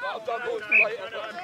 Falta muito, vai.